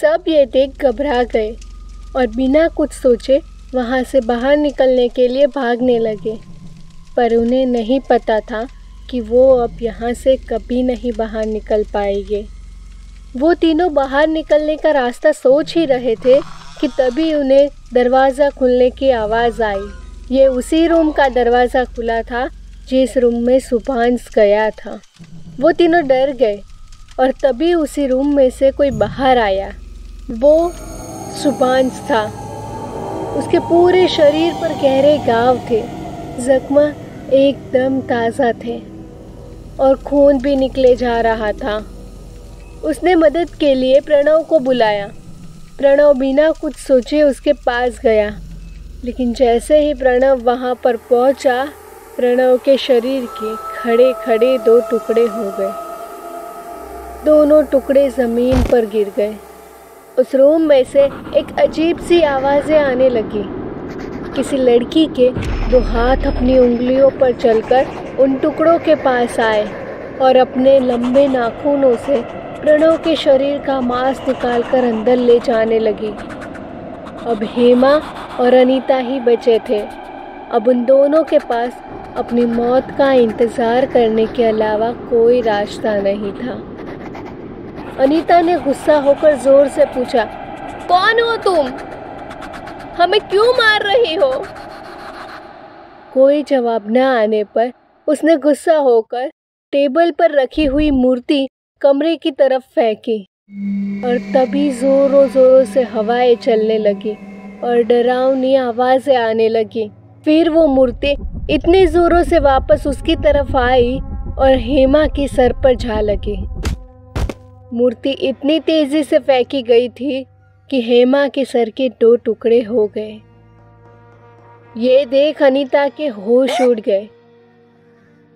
सब ये देख घबरा गए और बिना कुछ सोचे वहाँ से बाहर निकलने के लिए भागने लगे। पर उन्हें नहीं पता था कि वो अब यहाँ से कभी नहीं बाहर निकल पाएँगे। वो तीनों बाहर निकलने का रास्ता सोच ही रहे थे कि तभी उन्हें दरवाज़ा खुलने की आवाज़ आई। ये उसी रूम का दरवाज़ा खुला था, जिस रूम में सुभांश गया था। वो तीनों डर गए और तभी उसी रूम में से कोई बाहर आया। वो सुभांश था। उसके पूरे शरीर पर गहरे घाव थे। जख्म एकदम ताज़ा थे और खून भी निकले जा रहा था। उसने मदद के लिए प्रणव को बुलाया। प्रणव बिना कुछ सोचे उसके पास गया। लेकिन जैसे ही प्रणव वहाँ पर पहुँचा, प्रणव के शरीर के खड़े खड़े दो टुकड़े हो गए। दोनों टुकड़े ज़मीन पर गिर गए। उस रूम में से एक अजीब सी आवाज़ें आने लगी। किसी लड़की के दो हाथ अपनी उंगलियों पर चलकर उन टुकड़ों के पास आए और अपने लंबे नाखूनों से प्रणव के शरीर का मांस निकालकर अंदर ले जाने लगी। अब हेमा और अनीता ही बचे थे। अब उन दोनों के पास अपनी मौत का इंतज़ार करने के अलावा कोई रास्ता नहीं था। अनीता ने गुस्सा होकर ज़ोर से पूछा, कौन हो तुम? हमें क्यों मार रही हो? कोई जवाब न आने पर उसने गुस्सा होकर टेबल पर रखी हुई मूर्ति कमरे की तरफ़ फेंकी और तभी जोरों जोरों से हवाएँ चलने लगी और डरावनी आवाज़ें आने लगी। फिर वो मूर्ति इतने जोरों से वापस उसकी तरफ़ आई और हेमा की सर पर जा लगी। मूर्ति इतनी तेज़ी से फेंकी गई थी कि हेमा के सर के दो टुकड़े हो गए। ये देख अनीता के होश उड़ गए।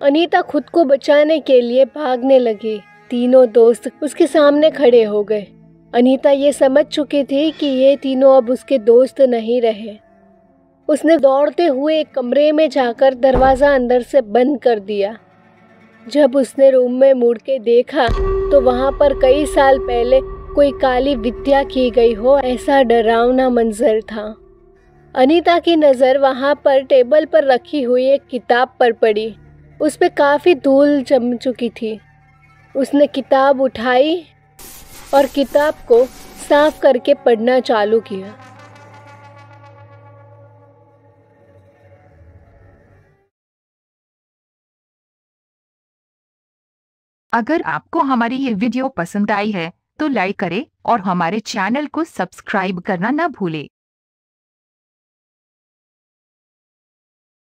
अनीता खुद को बचाने के लिए भागने लगी। तीनों दोस्त उसके सामने खड़े हो गए। अनीता ये समझ चुकी थी कि ये तीनों अब उसके दोस्त नहीं रहे। उसने दौड़ते हुए एक कमरे में जाकर दरवाज़ा अंदर से बंद कर दिया। जब उसने रूम में मुड़ के देखा तो वहाँ पर कई साल पहले कोई काली विद्या की गई हो, ऐसा डरावना मंजर था। अनीता की नज़र वहाँ पर टेबल पर रखी हुई एक किताब पर पड़ी। उस पर काफ़ी धूल जम चुकी थी। उसने किताब उठाई और किताब को साफ़ करके पढ़ना चालू किया। अगर आपको हमारी ये वीडियो पसंद आई है तो लाइक करें और हमारे चैनल को सब्सक्राइब करना न भूलें।